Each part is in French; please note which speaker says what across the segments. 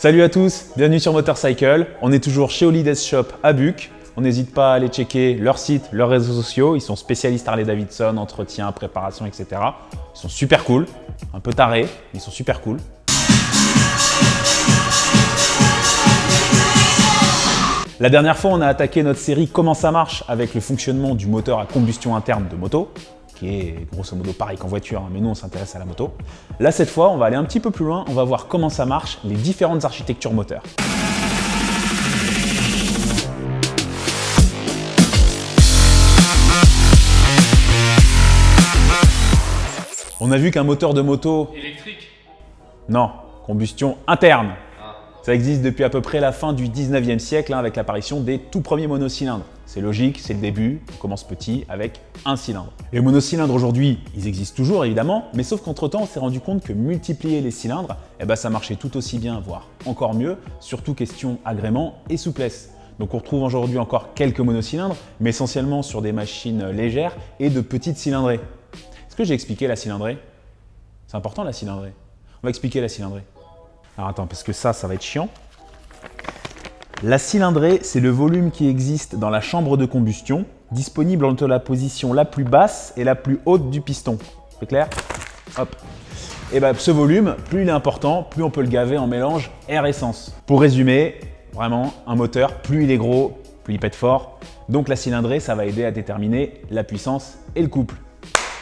Speaker 1: Salut à tous, bienvenue sur Motorcycle. On est toujours chez Holidays Shop à Buc. On n'hésite pas à aller checker leur site, leurs réseaux sociaux. Ils sont spécialistes Harley Davidson, entretien, préparation, etc. Ils sont super cool, un peu tarés, mais ils sont super cool. La dernière fois, on a attaqué notre série Comment ça marche avec le fonctionnement du moteur à combustion interne de moto, qui est grosso modo pareil qu'en voiture, hein, mais nous on s'intéresse à la moto. Là, cette fois, on va aller un petit peu plus loin, on va voir comment ça marche, les différentes architectures moteurs. On a vu qu'un moteur de moto...
Speaker 2: Électrique
Speaker 1: Non, combustion interne. Ça existe depuis à peu près la fin du 19e siècle hein, avec l'apparition des tout premiers monocylindres. C'est logique, c'est le début, on commence petit avec un cylindre. Les monocylindres aujourd'hui, ils existent toujours évidemment, mais sauf qu'entre-temps on s'est rendu compte que multiplier les cylindres, eh ben, ça marchait tout aussi bien, voire encore mieux, surtout question agrément et souplesse. Donc on retrouve aujourd'hui encore quelques monocylindres, mais essentiellement sur des machines légères et de petites cylindrées. Est-ce que j'ai expliqué la cylindrée? C'est important la cylindrée. On va expliquer la cylindrée. Alors attends, parce que ça, ça va être chiant. La cylindrée, c'est le volume qui existe dans la chambre de combustion, disponible entre la position la plus basse et la plus haute du piston. C'est clair? Hop. Et bien ce volume, plus il est important, plus on peut le gaver en mélange air-essence. Pour résumer, vraiment, un moteur, plus il est gros, plus il pète fort. Donc la cylindrée, ça va aider à déterminer la puissance et le couple.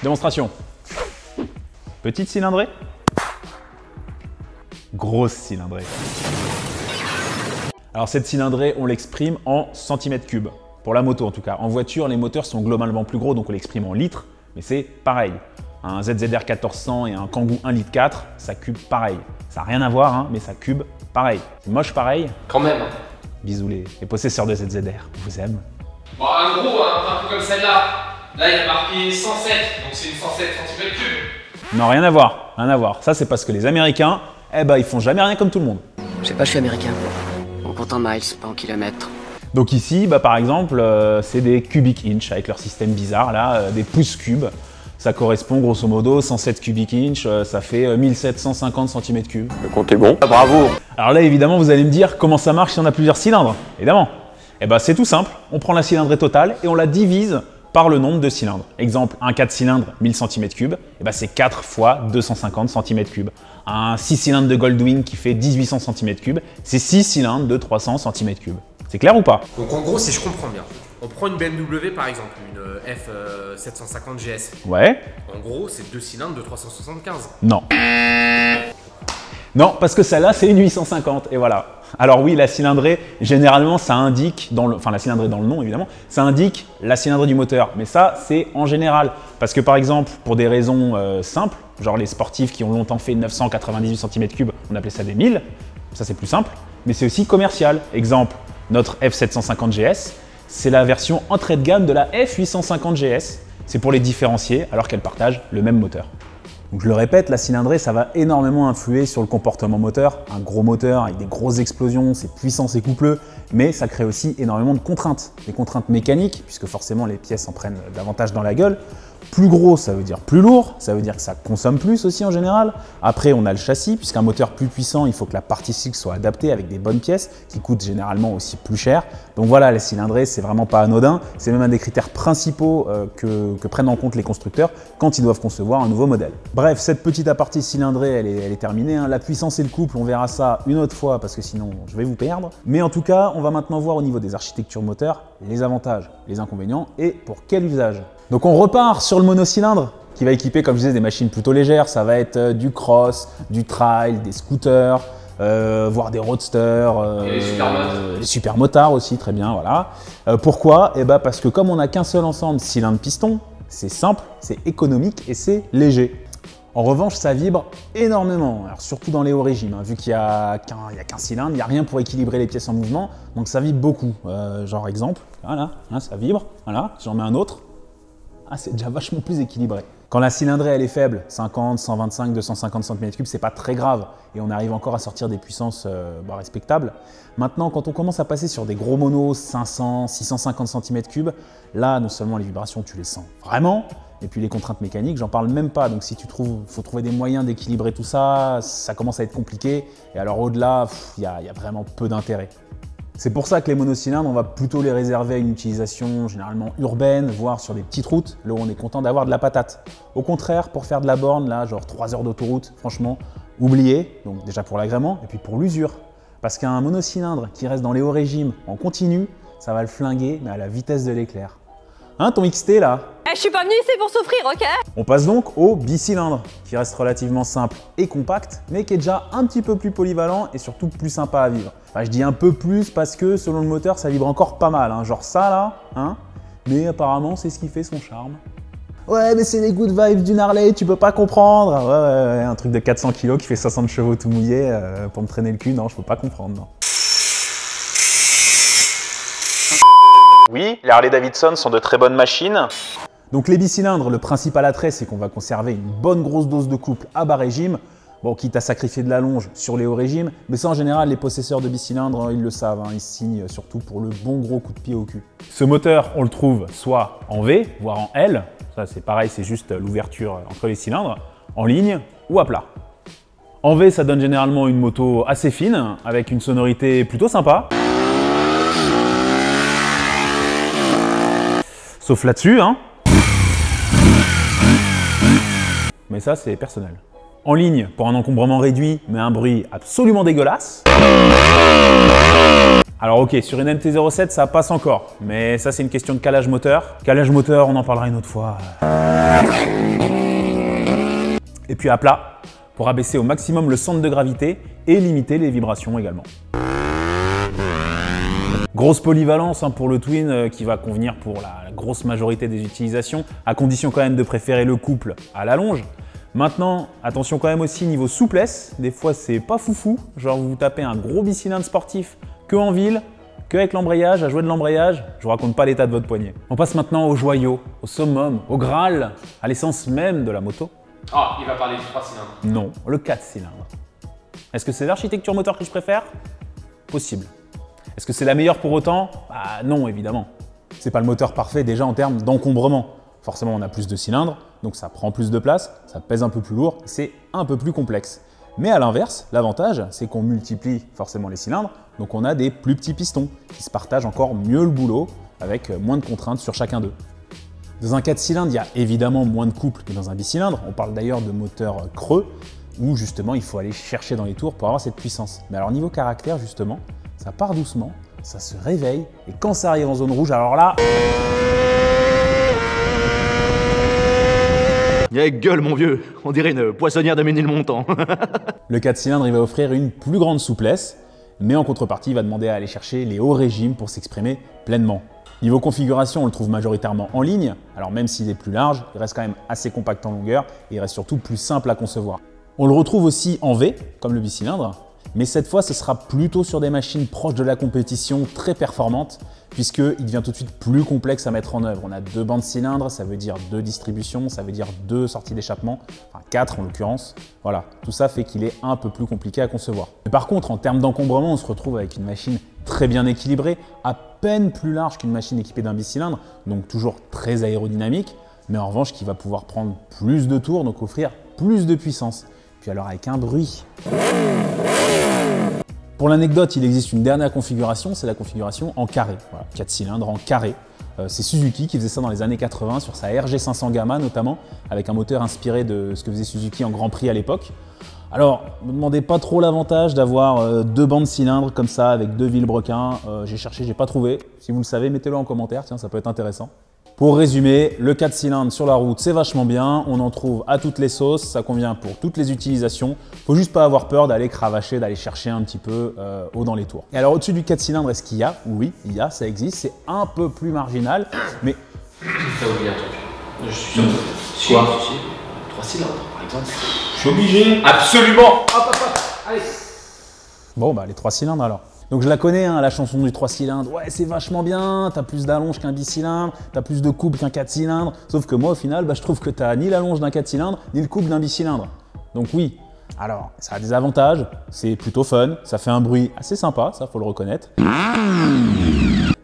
Speaker 1: Démonstration. Petite cylindrée? Grosse cylindrée. Alors cette cylindrée, on l'exprime en centimètres cubes, pour la moto en tout cas. En voiture, les moteurs sont globalement plus gros, donc on l'exprime en litres, mais c'est pareil. Un ZZR 1400 et un Kangoo 1 litre 4, ça cube pareil. Ça n'a rien à voir, hein, mais ça cube pareil. C'est moche pareil?
Speaker 2: Quand même.
Speaker 1: Bisous les, possesseurs de ZZR, vous aime.
Speaker 2: Bon, un gros, un peu comme celle-là. Là, il y a marqué 107, donc c'est une 107 cm3.
Speaker 1: Non, rien à voir, rien à voir. Ça, c'est parce que les Américains, eh ben ils font jamais rien comme tout le monde.
Speaker 3: Je sais pas, je suis américain. On compte en miles, pas en kilomètres.
Speaker 1: Donc ici, bah, par exemple, euh, c'est des cubic inch avec leur système bizarre là, euh, des pouces cubes. Ça correspond grosso modo 107 cubic inch, euh, ça fait 1750 cm3.
Speaker 4: Le compte est bon. Ah, bravo
Speaker 1: Alors là, évidemment, vous allez me dire comment ça marche si on a plusieurs cylindres. Évidemment. Eh ben c'est tout simple. On prend la cylindrée totale et on la divise par le nombre de cylindres. Exemple, un 4 cylindres, 1000 cm3, et ben c'est 4 fois 250 cm3. Un 6 cylindres de Goldwing qui fait 1800 cm3, c'est 6 cylindres de 300 cm3. C'est clair ou pas?
Speaker 2: Donc en gros, si je comprends bien, on prend une BMW par exemple, une F750 GS.
Speaker 1: Ouais.
Speaker 2: En gros, c'est 2 cylindres de 375.
Speaker 1: Non. Non, parce que celle-là, c'est une 850, et voilà. Alors oui, la cylindrée, généralement, ça indique, dans le, enfin la cylindrée dans le nom évidemment, ça indique la cylindrée du moteur. Mais ça, c'est en général. Parce que par exemple, pour des raisons euh, simples, genre les sportifs qui ont longtemps fait 998 cm3, on appelait ça des 1000, ça c'est plus simple. Mais c'est aussi commercial. Exemple, notre F750 GS, c'est la version entrée de gamme de la F850 GS. C'est pour les différencier alors qu'elles partagent le même moteur. Donc je le répète, la cylindrée, ça va énormément influer sur le comportement moteur. Un gros moteur avec des grosses explosions, c'est puissant, c'est coupleux, mais ça crée aussi énormément de contraintes. Des contraintes mécaniques, puisque forcément les pièces en prennent davantage dans la gueule. Plus gros, ça veut dire plus lourd, ça veut dire que ça consomme plus aussi en général. Après, on a le châssis, puisqu'un moteur plus puissant, il faut que la partie cycle soit adaptée avec des bonnes pièces, qui coûtent généralement aussi plus cher. Donc voilà, les cylindrées, c'est vraiment pas anodin. C'est même un des critères principaux euh, que, prennent en compte les constructeurs quand ils doivent concevoir un nouveau modèle. Bref, cette petite partie cylindrée, elle est, terminée. Hein. La puissance et le couple, on verra ça une autre fois, parce que sinon, je vais vous perdre. Mais en tout cas, on va maintenant voir au niveau des architectures moteurs les avantages, les inconvénients et pour quel usage. Donc on repart sur le monocylindre qui va équiper, comme je disais, des machines plutôt légères. Ça va être euh, du cross, du trail, des scooters, euh, voire des roadsters,
Speaker 2: euh,
Speaker 1: les supermotards aussi, très bien, voilà. pourquoi? Eh ben parce que comme on n'a qu'un seul ensemble cylindre-piston, c'est simple, c'est économique et c'est léger. En revanche, ça vibre énormément, alors surtout dans les hauts régimes, hein. vu qu'il n'y a qu'un cylindre, il n'y a rien pour équilibrer les pièces en mouvement, donc ça vibre beaucoup. genre exemple, voilà, hein, ça vibre, voilà, j'en mets un autre, ah, c'est déjà vachement plus équilibré. Quand la cylindrée elle est faible, 50, 125, 250 cm3, c'est pas très grave et on arrive encore à sortir des puissances euh, bah, respectables. Maintenant, quand on commence à passer sur des gros monos 500, 650 cm3, là non seulement les vibrations tu les sens vraiment, Et puis les contraintes mécaniques, j'en parle même pas. Donc si tu trouves, faut trouver des moyens d'équilibrer tout ça, ça commence à être compliqué. Et alors au-delà, il y, a vraiment peu d'intérêt. C'est pour ça que les monocylindres, on va plutôt les réserver à une utilisation généralement urbaine, voire sur des petites routes, là où on est content d'avoir de la patate. Au contraire, pour faire de la borne, là, genre 3 heures d'autoroute, franchement, oubliez, donc déjà pour l'agrément, et puis pour l'usure. Parce qu'un monocylindre qui reste dans les hauts régimes en continu, ça va le flinguer, mais à la vitesse de l'éclair. Hein, ton XT là?
Speaker 4: Eh, Je suis pas venu ici pour souffrir, ok
Speaker 1: On passe donc au bicylindre, qui reste relativement simple et compact, mais qui est déjà un petit peu plus polyvalent et surtout plus sympa à vivre. Enfin, je dis un peu plus parce que selon le moteur, ça vibre encore pas mal, hein. genre ça là, hein mais apparemment c'est ce qui fait son charme. Ouais, mais c'est les good vibes d'une Harley, tu peux pas comprendre. Ouais, ouais, ouais, un truc de 400 kg qui fait 60 chevaux tout mouillé euh, pour me traîner le cul, non, je peux pas comprendre, non. Oui, les Harley Davidson sont de très bonnes machines. Donc les bicylindres, le principal attrait, c'est qu'on va conserver une bonne grosse dose de couple à bas régime. Bon, quitte à sacrifier de la longe sur les hauts régimes, mais ça en général, les possesseurs de bicylindres, ils le savent, hein, ils signent surtout pour le bon gros coup de pied au cul. Ce moteur, on le trouve soit en V, voire en L, ça c'est pareil, c'est juste l'ouverture entre les cylindres, en ligne ou à plat. En V, ça donne généralement une moto assez fine, avec une sonorité plutôt sympa. Sauf là-dessus, hein. Mais ça, c'est personnel. En ligne, pour un encombrement réduit, mais un bruit absolument dégueulasse. Alors ok, sur une MT-07, ça passe encore, mais ça c'est une question de calage moteur. Calage moteur, on en parlera une autre fois. Et puis à plat, pour abaisser au maximum le centre de gravité et limiter les vibrations également. Grosse polyvalence hein, pour le Twin euh, qui va convenir pour la, grosse majorité des utilisations, à condition quand même de préférer le couple à la longe. Maintenant, attention quand même aussi niveau souplesse, des fois c'est pas foufou, genre vous tapez un gros bicylindre sportif que en ville, que avec l'embrayage, à jouer de l'embrayage, je vous raconte pas l'état de votre poignet. On passe maintenant au joyau, au summum, au graal, à l'essence même de la moto.
Speaker 2: Ah, il va parler du 3 cylindres.
Speaker 1: Non, le 4 cylindres. Est-ce que c'est l'architecture moteur que je préfère? Possible. Est-ce que c'est la meilleure pour autant? Bah non, évidemment. C'est pas le moteur parfait déjà en termes d'encombrement. Forcément, on a plus de cylindres, donc ça prend plus de place, ça pèse un peu plus lourd, c'est un peu plus complexe. Mais à l'inverse, l'avantage, c'est qu'on multiplie forcément les cylindres, donc on a des plus petits pistons qui se partagent encore mieux le boulot avec moins de contraintes sur chacun d'eux. Dans un 4 cylindres, il y a évidemment moins de couple que dans un bicylindre. On parle d'ailleurs de moteur creux, où justement il faut aller chercher dans les tours pour avoir cette puissance. Mais alors niveau caractère, justement, ça part doucement, ça se réveille, et quand ça arrive en zone rouge, alors là...
Speaker 5: a gueule mon vieux, on dirait une poissonnière de Ménilmontant.
Speaker 1: le 4 cylindres, il va offrir une plus grande souplesse, mais en contrepartie, il va demander à aller chercher les hauts régimes pour s'exprimer pleinement. Niveau configuration, on le trouve majoritairement en ligne, alors même s'il est plus large, il reste quand même assez compact en longueur et il reste surtout plus simple à concevoir. On le retrouve aussi en V, comme le bicylindre, mais cette fois, ce sera plutôt sur des machines proches de la compétition, très performantes, puisqu'il devient tout de suite plus complexe à mettre en œuvre. On a deux bandes cylindres, ça veut dire deux distributions, ça veut dire deux sorties d'échappement, enfin quatre en l'occurrence. Voilà, tout ça fait qu'il est un peu plus compliqué à concevoir. Mais par contre, en termes d'encombrement, on se retrouve avec une machine très bien équilibrée, à peine plus large qu'une machine équipée d'un bicylindre, donc toujours très aérodynamique, mais en revanche qui va pouvoir prendre plus de tours, donc offrir plus de puissance. Puis alors avec un bruit. Pour l'anecdote, il existe une dernière configuration, c'est la configuration en carré. Voilà, 4 cylindres en carré. Euh, c'est Suzuki qui faisait ça dans les années 80 sur sa RG500 Gamma notamment, avec un moteur inspiré de ce que faisait Suzuki en Grand Prix à l'époque. Alors, ne me demandez pas trop l'avantage d'avoir euh, deux bandes cylindres comme ça avec deux vilebrequins. Euh, j'ai cherché, j'ai pas trouvé. Si vous le savez, mettez-le en commentaire, tiens, ça peut être intéressant. Pour résumer, le 4 cylindres sur la route, c'est vachement bien. On en trouve à toutes les sauces, ça convient pour toutes les utilisations. Faut juste pas avoir peur d'aller cravacher, d'aller chercher un petit peu euh, haut dans les tours. Et alors au-dessus du 4 cylindres, est-ce qu'il y a? Oui, il y a, ça existe. C'est un peu plus marginal, mais...
Speaker 2: T'as oublié un truc? Je suis sûr.
Speaker 1: Quoi?
Speaker 2: 3 cylindres, par exemple.
Speaker 1: Je suis obligé.
Speaker 2: Absolument Hop, hop, hop Allez
Speaker 1: Bon, bah les 3 cylindres alors. Donc je la connais, hein, la chanson du 3 cylindres. Ouais, c'est vachement bien, t'as plus d'allonge qu'un bicylindre, t'as plus de couple qu'un 4 cylindres. Sauf que moi, au final, bah, je trouve que t'as ni l'allonge d'un 4 cylindres, ni le couple d'un bicylindre. Donc oui, alors ça a des avantages, c'est plutôt fun, ça fait un bruit assez sympa, ça faut le reconnaître.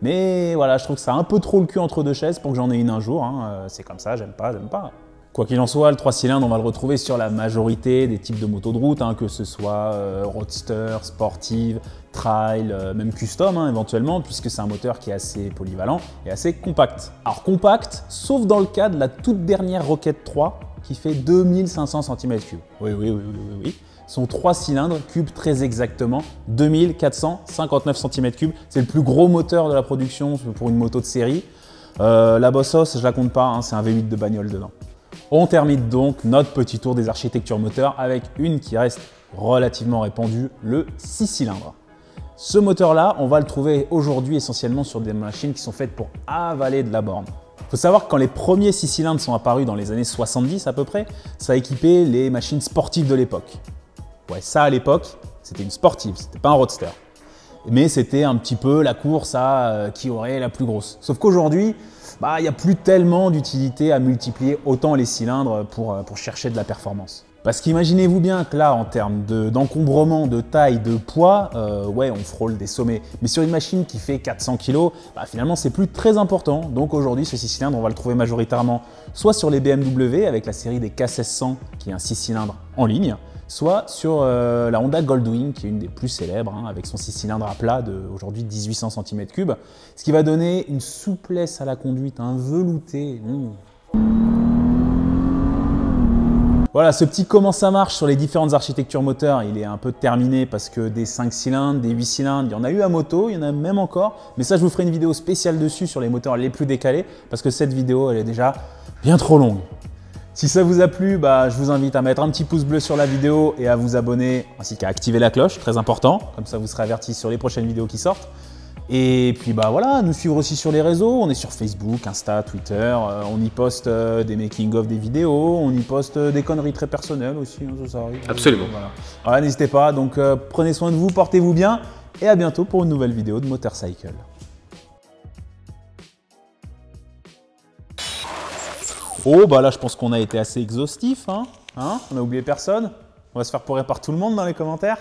Speaker 1: Mais voilà, je trouve que ça a un peu trop le cul entre deux chaises pour que j'en ai une un jour. hein. Euh, C'est comme ça, j'aime pas, j'aime pas. Quoi qu'il en soit, le 3 cylindres, on va le retrouver sur la majorité des types de motos de route, hein, que ce soit euh, roadster, sportive, trail, euh, même custom hein, éventuellement, puisque c'est un moteur qui est assez polyvalent et assez compact. Alors compact, sauf dans le cas de la toute dernière Rocket 3 qui fait 2500 cm3. Oui, oui, oui, oui, oui. Son 3 cylindres, cube très exactement, 2459 cm3. C'est le plus gros moteur de la production pour une moto de série. Euh, la Bossos, je la compte pas, hein, c'est un V8 de bagnole dedans. On termine donc notre petit tour des architectures moteurs avec une qui reste relativement répandue, le 6 cylindres. Ce moteur-là, on va le trouver aujourd'hui essentiellement sur des machines qui sont faites pour avaler de la borne. Il faut savoir que quand les premiers 6 cylindres sont apparus dans les années 70 à peu près, ça équipait les machines sportives de l'époque. Ouais, ça à l'époque, c'était une sportive, c'était pas un roadster. Mais c'était un petit peu la course à euh, qui aurait la plus grosse. Sauf qu'aujourd'hui, bah, il n'y a plus tellement d'utilité à multiplier autant les cylindres pour, euh, pour chercher de la performance. Parce qu'imaginez-vous bien que là, en termes de- d'encombrement, de, taille, de poids, euh, ouais, on frôle des sommets. Mais sur une machine qui fait 400 kg, bah, finalement, c'est plus très important. Donc aujourd'hui, ce 6 cylindres, on va le trouver majoritairement soit sur les BMW avec la série des K1600, qui est un 6 cylindres en ligne, soit sur euh, la Honda Goldwing, qui est une des plus célèbres, hein, avec son 6 cylindres à plat de aujourd'hui 1800 cm3, ce qui va donner une souplesse à la conduite, un velouté. mmh. Voilà, ce petit comment ça marche sur les différentes architectures moteurs, il est un peu terminé parce que des 5 cylindres, des 8 cylindres, il y en a eu à moto, il y en a même encore. Mais ça, je vous ferai une vidéo spéciale dessus sur les moteurs les plus décalés parce que cette vidéo, elle est déjà bien trop longue. Si ça vous a plu, bah, je vous invite à mettre un petit pouce bleu sur la vidéo et à vous abonner ainsi qu'à activer la cloche, très important. Comme ça, vous serez averti sur les prochaines vidéos qui sortent. Et puis bah voilà, nous suivre aussi sur les réseaux. On est sur Facebook, Insta, Twitter. euh, on y poste euh, des making-of des vidéos. On y poste euh, des conneries très personnelles aussi. hein, ça, ça arrive.
Speaker 2: Absolument.
Speaker 1: Voilà, Voilà, n'hésitez pas. Donc prenez soin de vous, portez-vous bien. Et à bientôt pour une nouvelle vidéo de Motorcycle. Oh bah là je pense qu'on a été assez exhaustif. Hein Hein on a oublié personne On va se faire pourrir par tout le monde dans les commentaires